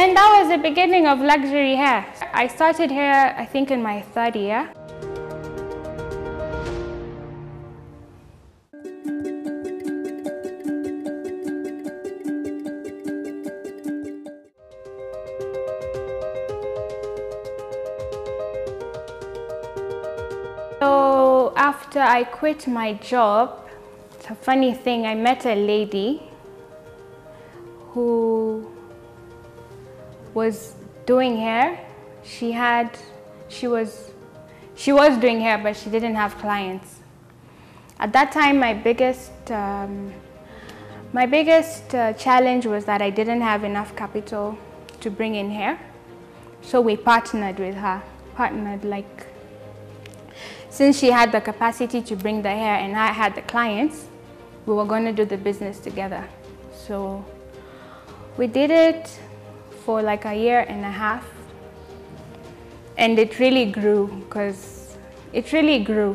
And that was the beginning of luxury hair. I started hair, I think, in my third year. So after I quit my job, it's a funny thing, I met a lady who was doing hair. She had, she was, she was doing hair, but she didn't have clients. At that time, my biggest, um, my biggest uh, challenge was that I didn't have enough capital to bring in hair. So we partnered with her, partnered like since she had the capacity to bring the hair and I had the clients, we were going to do the business together. So we did it for like a year and a half. And it really grew because it really grew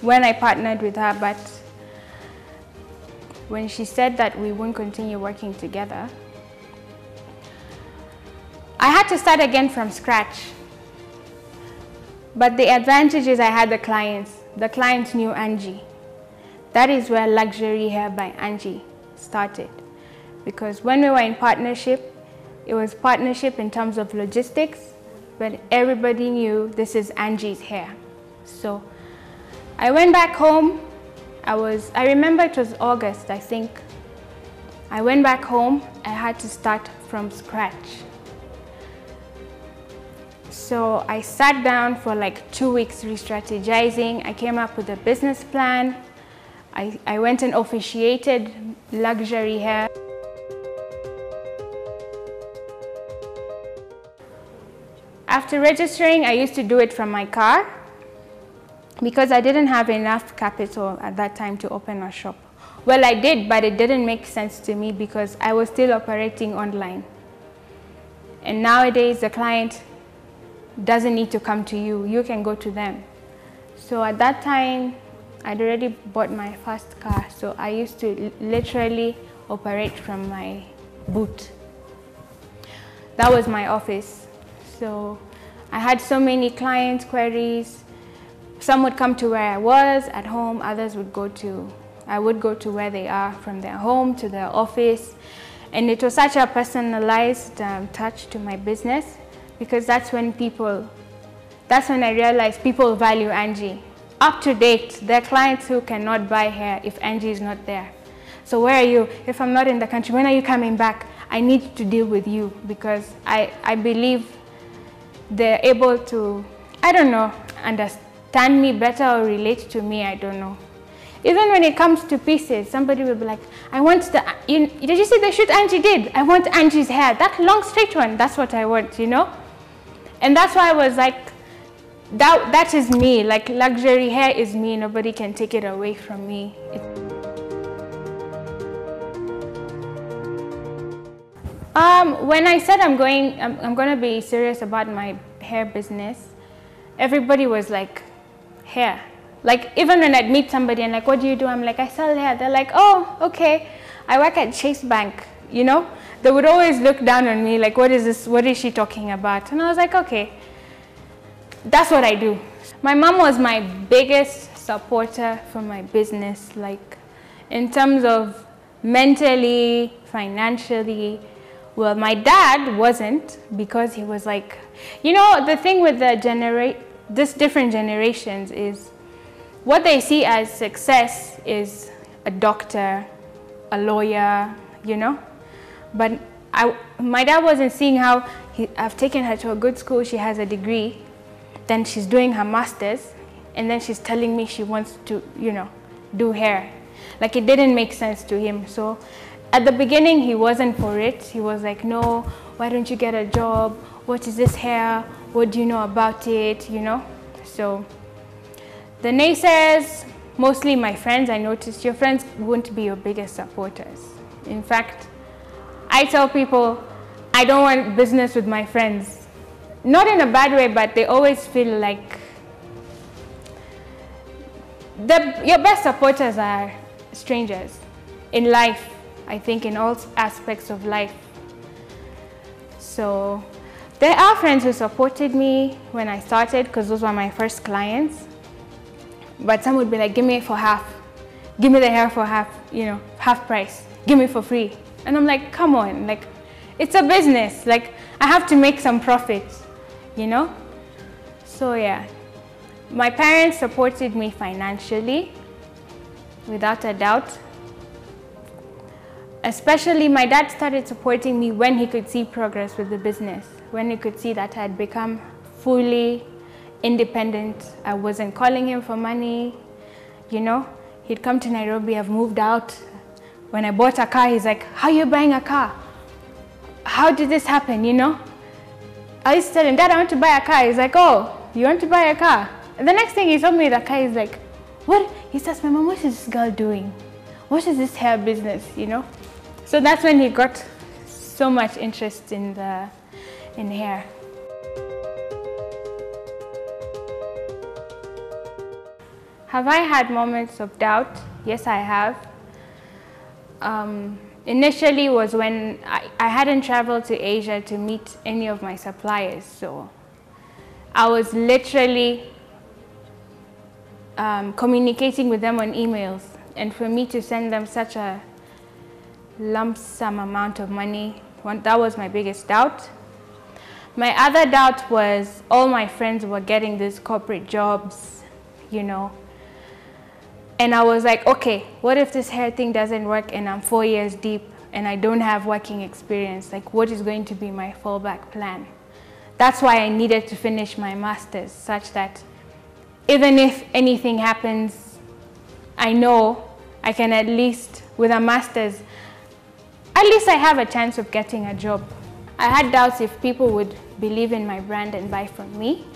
when I partnered with her. But when she said that we wouldn't continue working together, I had to start again from scratch. But the advantage is I had the clients. The clients knew Angie. That is where Luxury Hair by Angie started. Because when we were in partnership, it was partnership in terms of logistics, but everybody knew this is Angie's hair. So I went back home. I was, I remember it was August, I think. I went back home. I had to start from scratch. So I sat down for like two weeks re-strategizing. I came up with a business plan. I, I went and officiated luxury hair. After registering, I used to do it from my car because I didn't have enough capital at that time to open a shop. Well, I did, but it didn't make sense to me because I was still operating online. And nowadays, the client doesn't need to come to you. You can go to them. So at that time, I'd already bought my first car. So I used to literally operate from my boot. That was my office. So I had so many clients' queries. Some would come to where I was at home. Others would go to, I would go to where they are from their home to their office. And it was such a personalized um, touch to my business because that's when people, that's when I realized people value Angie. Up to date, there are clients who cannot buy hair if Angie is not there. So where are you? If I'm not in the country, when are you coming back? I need to deal with you because I, I believe they're able to, I don't know, understand me better or relate to me, I don't know. Even when it comes to pieces, somebody will be like, I want the, you, did you see the shoot Angie did? I want Angie's hair, that long straight one, that's what I want, you know? And that's why I was like, that, that is me, like luxury hair is me, nobody can take it away from me. Um, when I said I'm going, I'm, I'm going to be serious about my hair business, everybody was like, hair. Like even when I'd meet somebody and like, what do you do? I'm like, I sell hair. They're like, oh, okay. I work at Chase Bank, you know? They would always look down on me like, what is this? What is she talking about? And I was like, okay, that's what I do. My mom was my biggest supporter for my business, like in terms of mentally, financially, well, my dad wasn't because he was like, you know, the thing with the generate, this different generations is what they see as success is a doctor, a lawyer, you know. But I, my dad wasn't seeing how he, I've taken her to a good school, she has a degree, then she's doing her master's, and then she's telling me she wants to, you know, do hair. Like it didn't make sense to him. So at the beginning, he wasn't for it. He was like, no, why don't you get a job? What is this hair? What do you know about it? You know? So the naysayers, mostly my friends, I noticed your friends won't be your biggest supporters. In fact, I tell people I don't want business with my friends. Not in a bad way, but they always feel like the, your best supporters are strangers in life, I think in all aspects of life. So there are friends who supported me when I started because those were my first clients. But some would be like, give me for half. Give me the hair for half, you know, half price. Give me for free. And I'm like, come on, like, it's a business. Like, I have to make some profits, you know? So yeah, my parents supported me financially, without a doubt. Especially my dad started supporting me when he could see progress with the business, when he could see that I had become fully independent. I wasn't calling him for money, you know. He'd come to Nairobi, I've moved out. When I bought a car, he's like, how are you buying a car? How did this happen, you know? I used to tell him, Dad, I want to buy a car. He's like, oh, you want to buy a car? And the next thing he told me the car, he's like, what? He says, my mom, what is this girl doing? What is this hair business, you know? So that's when he got so much interest in the in hair. Have I had moments of doubt? Yes, I have. Um, initially was when I, I hadn't traveled to Asia to meet any of my suppliers. So I was literally um, communicating with them on emails. And for me to send them such a lump sum amount of money, that was my biggest doubt. My other doubt was all my friends were getting these corporate jobs, you know, and I was like, okay, what if this hair thing doesn't work and I'm four years deep and I don't have working experience? Like, what is going to be my fallback plan? That's why I needed to finish my master's, such that even if anything happens, I know I can at least, with a master's, at least I have a chance of getting a job. I had doubts if people would believe in my brand and buy from me.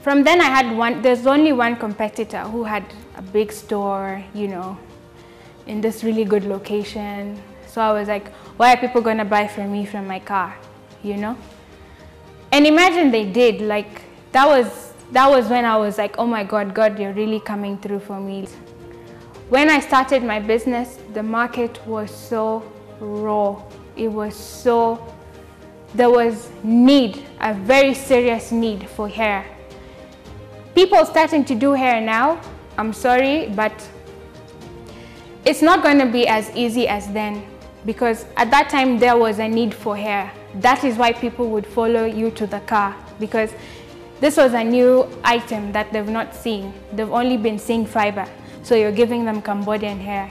From then I had one, there's only one competitor who had a big store, you know, in this really good location. So I was like, why are people gonna buy from me from my car, you know? And imagine they did, like, that was, that was when I was like, oh my God, God, you're really coming through for me. When I started my business, the market was so raw. It was so, there was need, a very serious need for hair people starting to do hair now, I'm sorry, but it's not going to be as easy as then because at that time there was a need for hair. That is why people would follow you to the car because this was a new item that they've not seen. They've only been seeing fiber. So you're giving them Cambodian hair.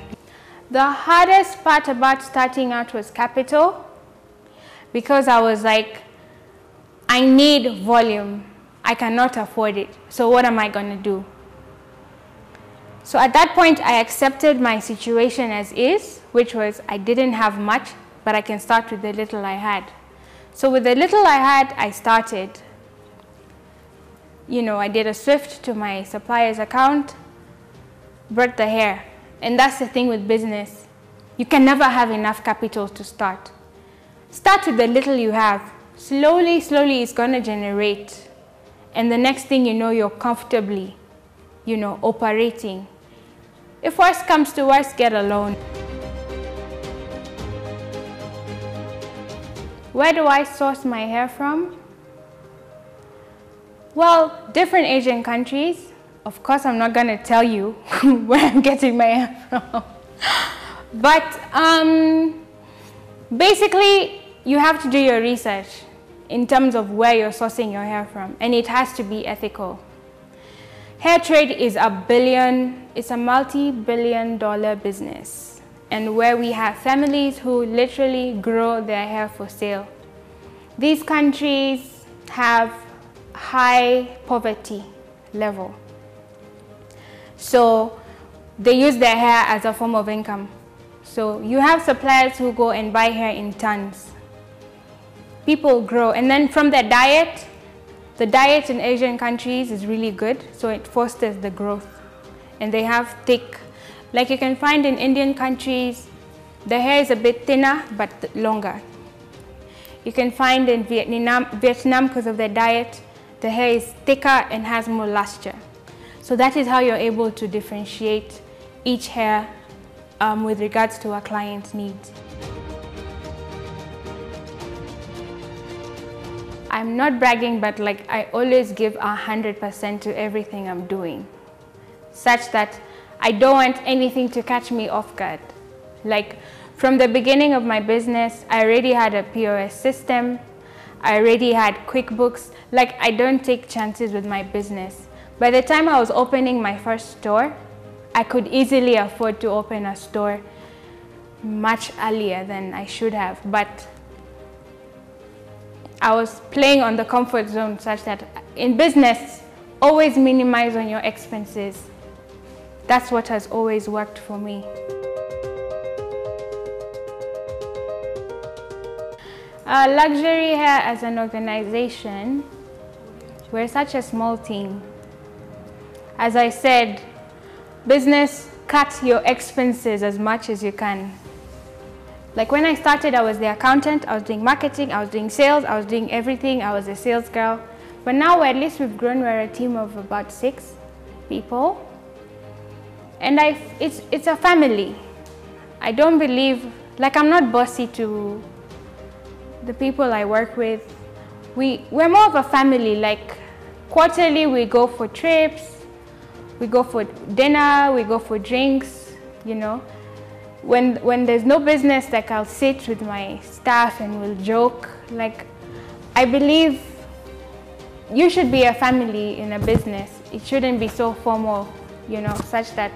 The hardest part about starting out was capital because I was like, I need volume. I cannot afford it. So what am I going to do? So at that point, I accepted my situation as is, which was I didn't have much, but I can start with the little I had. So with the little I had, I started. You know, I did a Swift to my supplier's account, brought the hair. And that's the thing with business. You can never have enough capital to start. Start with the little you have. Slowly, slowly, it's going to generate and the next thing you know, you're comfortably, you know, operating. If worse comes to worse, get a loan. Where do I source my hair from? Well, different Asian countries. Of course, I'm not going to tell you where I'm getting my hair from. but um, basically, you have to do your research in terms of where you're sourcing your hair from, and it has to be ethical. Hair trade is a billion, it's a multi-billion dollar business, and where we have families who literally grow their hair for sale. These countries have high poverty level. So they use their hair as a form of income. So you have suppliers who go and buy hair in tons people grow. And then from their diet, the diet in Asian countries is really good, so it fosters the growth. And they have thick, like you can find in Indian countries, the hair is a bit thinner but longer. You can find in Vietnam, Vietnam because of their diet, the hair is thicker and has more luster. So that is how you're able to differentiate each hair um, with regards to a client's needs. I'm not bragging, but like I always give a hundred percent to everything I'm doing, such that I don't want anything to catch me off guard. Like from the beginning of my business, I already had a POS system. I already had QuickBooks. Like I don't take chances with my business. By the time I was opening my first store, I could easily afford to open a store much earlier than I should have. But I was playing on the comfort zone such that in business, always minimize on your expenses. That's what has always worked for me. Uh, luxury hair as an organization, we're such a small team. As I said, business cut your expenses as much as you can. Like when I started, I was the accountant, I was doing marketing, I was doing sales, I was doing everything, I was a sales girl. But now at least we've grown, we're a team of about six people. And I, it's, it's a family. I don't believe, like I'm not bossy to the people I work with, we, we're more of a family. Like quarterly, we go for trips, we go for dinner, we go for drinks, you know. When, when there's no business, like I'll sit with my staff and we'll joke. Like, I believe you should be a family in a business. It shouldn't be so formal, you know, such that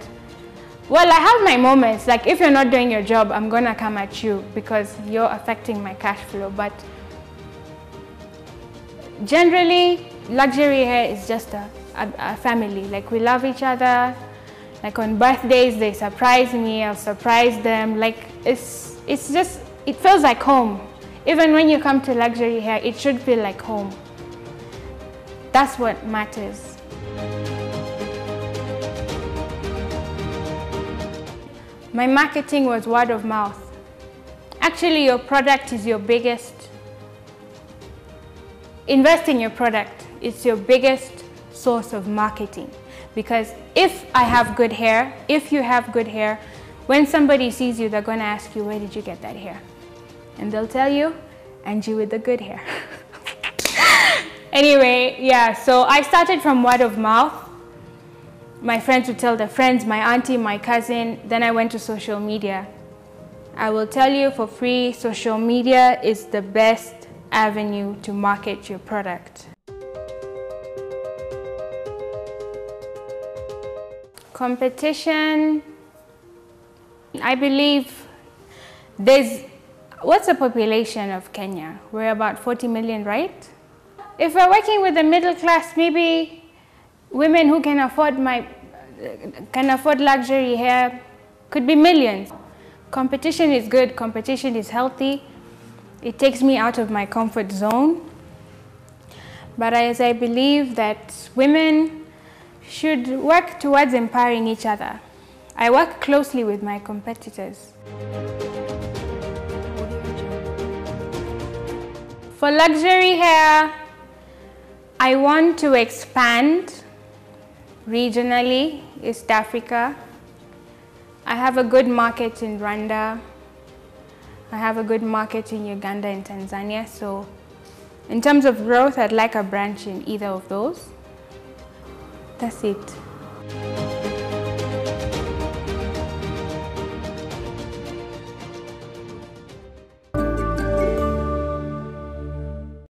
well, I have my moments. Like if you're not doing your job, I'm gonna come at you because you're affecting my cash flow. But generally, luxury hair is just a, a, a, family. Like we love each other. Like on birthdays, they surprise me. I'll surprise them. Like it's it's just it feels like home. Even when you come to luxury hair, it should feel like home. That's what matters. My marketing was word of mouth. Actually, your product is your biggest, invest in your product. It's your biggest source of marketing. Because if I have good hair, if you have good hair, when somebody sees you, they're going to ask you, where did you get that hair? And they'll tell you, Angie with the good hair. anyway, yeah, so I started from word of mouth my friends would tell their friends, my auntie, my cousin. Then I went to social media. I will tell you for free, social media is the best avenue to market your product. Competition, I believe there's, what's the population of Kenya? We're about 40 million, right? If we're working with the middle class, maybe women who can afford my can afford luxury hair could be millions. Competition is good, competition is healthy. It takes me out of my comfort zone. But as I believe that women should work towards empowering each other. I work closely with my competitors. For luxury hair, I want to expand regionally, East Africa. I have a good market in Rwanda. I have a good market in Uganda and Tanzania. So in terms of growth, I'd like a branch in either of those. That's it.